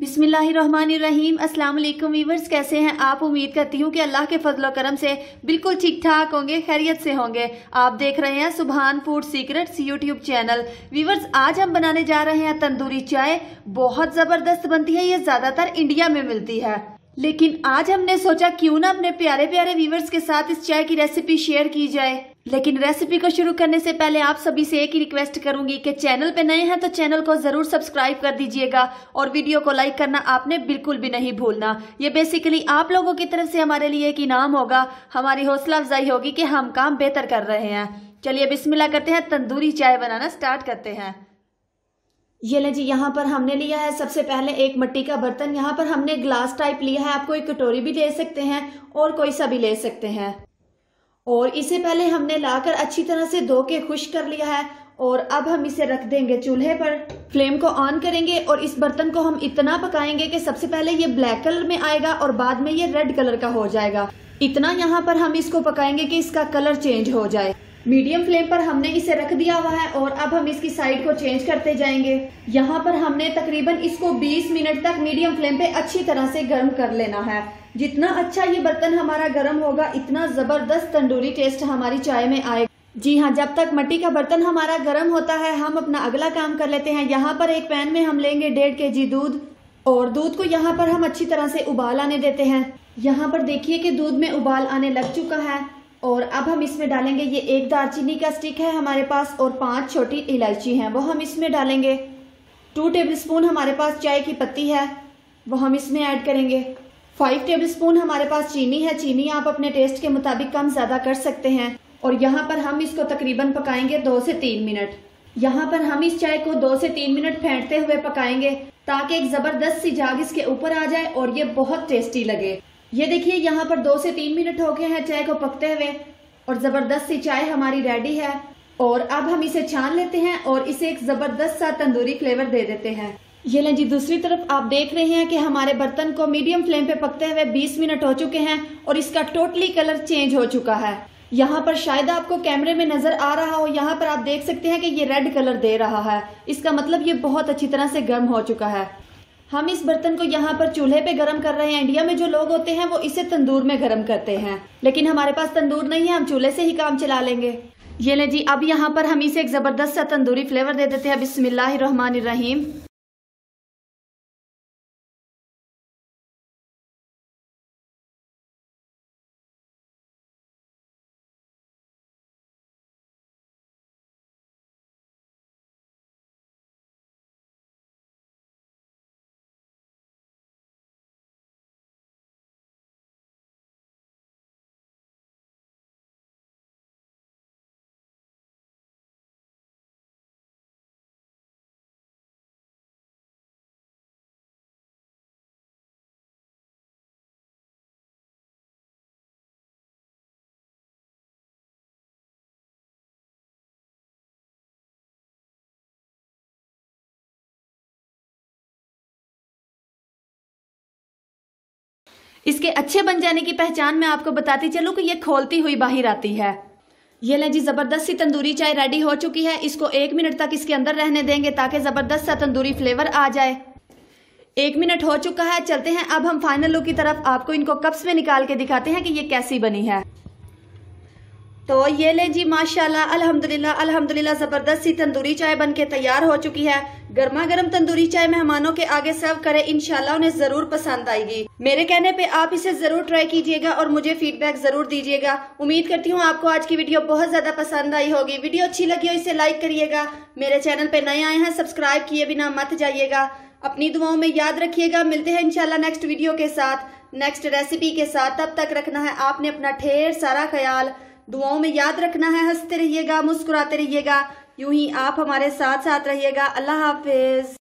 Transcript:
अस्सलाम वालेकुम वीवर्स, कैसे हैं आप? उम्मीद करती हूँ कि अल्लाह के फजल करम से बिल्कुल ठीक ठाक होंगे, खैरियत से होंगे। आप देख रहे हैं Subhan food secrets YouTube channel. Viewers, आज हम बनाने जा रहे हैं तंदूरी चाय। बहुत ज़बरदस्त बनती है, ये ज़्यादातर इंडिया में मिलती है। लेकिन आज हमने सोचा क्यों ना अपने प्यारे प्यारे व्यूवर्स के साथ इस चाय की रेसिपी शेयर की जाए। लेकिन रेसिपी को शुरू करने से पहले आप सभी से एक ही रिक्वेस्ट करूँगी कि चैनल पे नए हैं तो चैनल को ज़रूर सब्सक्राइब कर दीजिएगा और वीडियो को लाइक करना आपने बिल्कुल भी नहीं भूलना। ये बेसिकली आप लोगों की तरफ़ से हमारे लिए एक इनाम होगा। हमारी हौसला अफजाई होगी कि हम काम बेहतर कर रहे हैं। चलिए बिस्मिल्लाह करते हैं, तंदूरी चाय बनाना स्टार्ट करते हैं। ये ले जी, यहाँ पर हमने लिया है सबसे पहले एक मिट्टी का बर्तन। यहाँ पर हमने ग्लास टाइप लिया है आप कोई कटोरी भी ले सकते हैं और कोई सा भी ले सकते हैं। और इसे पहले हमने लाकर अच्छी तरह से धो के खुश कर लिया है और अब हम इसे रख देंगे चूल्हे पर। फ्लेम को ऑन करेंगे और इस बर्तन को हम इतना पकाएँगे कि सबसे पहले ये ब्लैक कलर में आएगा और बाद में ये रेड कलर का हो जाएगा। इतना यहाँ पर हम इसको पकाएँगे कि इसका कलर चेंज हो जाए। मीडियम फ्लेम पर हमने इसे रख दिया हुआ है और अब हम इसकी साइड को चेंज करते जाएँगे। यहाँ पर हमने तकरीबन इसको 20 मिनट तक मीडियम फ्लेम पे अच्छी तरह से गर्म कर लेना है। जितना अच्छा ये बर्तन हमारा गर्म होगा, इतना ज़बरदस्त तंदूरी टेस्ट हमारी चाय में आएगा। जी हाँ जब तक मट्टी का बर्तन हमारा गर्म होता है, हम अपना अगला काम कर लेते हैं। यहाँ पर एक पैन में हम लेंगे डेढ़ के जी दूध और दूध को यहाँ पर हम अच्छी तरह से उबाल आने देते हैं। यहाँ पर देखिए कि दूध में उबाल आने लग चुका है। और अब हम इसमें डालेंगे, ये एक दालचीनी का स्टिक है हमारे पास और पाँच छोटी इलायची हैं। वो हम इसमें डालेंगे। टू टेबल स्पून हमारे पास चाय की पत्ती है। वो हम इसमें ऐड करेंगे। फाइव टेबल स्पून हमारे पास चीनी है। चीनी आप अपने टेस्ट के मुताबिक कम ज़्यादा कर सकते हैं। और यहाँ पर हम इसको तकरीबन पकाएँगे दो से तीन मिनट। यहाँ पर हम इस चाय को दो से तीन मिनट फेंटते हुए पकाएँगे ताकि एक ज़बरदस्त सी जाग इसके ऊपर आ जाए और ये बहुत टेस्टी लगे। ये देखिए, यहाँ पर दो से तीन मिनट हो गए हैं चाय को पकते हुए और ज़बरदस्त सी चाय हमारी रेडी है। और अब हम इसे छान लेते हैं और इसे एक ज़बरदस्त सा तंदूरी फ्लेवर दे देते हैं। ये लें जी, दूसरी तरफ़ आप देख रहे हैं कि हमारे बर्तन को मीडियम फ्लेम पे पकते हुए 20 मिनट हो चुके हैं और इसका टोटली कलर चेंज हो चुका है। यहाँ पर शायद आपको कैमरे में नज़र आ रहा हो, यहाँ पर आप देख सकते हैं कि ये रेड कलर दे रहा है। इसका मतलब ये बहुत अच्छी तरह से गर्म हो चुका है। हम इस बर्तन को यहाँ पर चूल्हे पे गर्म कर रहे हैं। इंडिया में जो लोग होते हैं, वो इसे तंदूर में गर्म करते हैं। लेकिन हमारे पास तंदूर नहीं है, हम चूल्हे से ही काम चला लेंगे। ये ले जी, अब यहाँ पर हम इसे एक ज़बरदस्त सा तंदूरी फ्लेवर दे देते हैं। बिस्मिल्लाहिर्रहमानिर्रहीम। इसके अच्छे बन जाने की पहचान मैं आपको बताती चलू कि ये खोलती हुई बाहर आती है। ये लें जी, ज़बरदस्त सी तंदूरी चाय रेडी हो चुकी है। इसको एक मिनट तक इसके अंदर रहने देंगे ताकि ज़बरदस्त सा तंदूरी फ्लेवर आ जाए। एक मिनट हो चुका है, चलते हैं। अब हम फाइनल लुक की तरफ़ आपको इनको कप्स में निकाल के दिखाते हैं कि ये कैसी बनी है। तो ये ले जी, माशाल्लाह, अल्हम्दुलिल्लाह अल्हम्दुलिल्लाह, ज़बरदस्त सी तंदूरी चाय बनके तैयार हो चुकी है। गर्मा गर्म तंदूरी चाय मेहमानों के आगे सर्व करें, इंशाल्लाह उन्हें ज़रूर पसंद आएगी। मेरे कहने पे आप इसे ज़रूर ट्राई कीजिएगा और मुझे फीडबैक ज़रूर दीजिएगा। उम्मीद करती हूँ आपको आज की वीडियो बहुत ज़्यादा पसंद आई होगी। वीडियो अच्छी लगी हो इसे लाइक करिएगा। मेरे चैनल पे नए आए हैं सब्सक्राइब किए बिना मत जाइएगा। अपनी दुआओं में याद रखिएगा। मिलते हैं इनशाला नेक्स्ट वीडियो के साथ नेक्स्ट रेसिपी के साथ। तब तक रखना है आपने अपना ढेर सारा ख्याल। दुआओं में याद रखना है, हँसते रहिएगा, मुस्कुराते रहिएगा, यूँ ही आप हमारे साथ साथ रहिएगा। अल्लाह हाफिज।